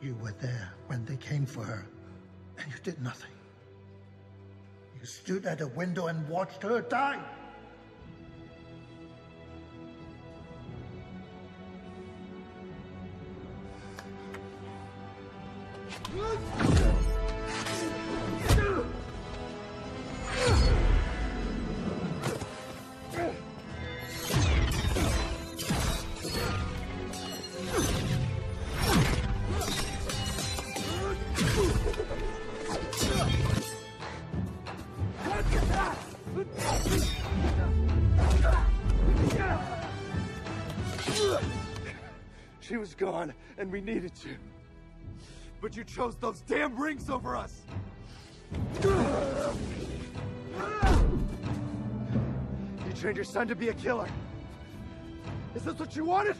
You were there when they came for her, and you did nothing. You stood at a window and watched her die. She was gone, and we needed you. But you chose those damn rings over us! You trained your son to be a killer. Is this what you wanted?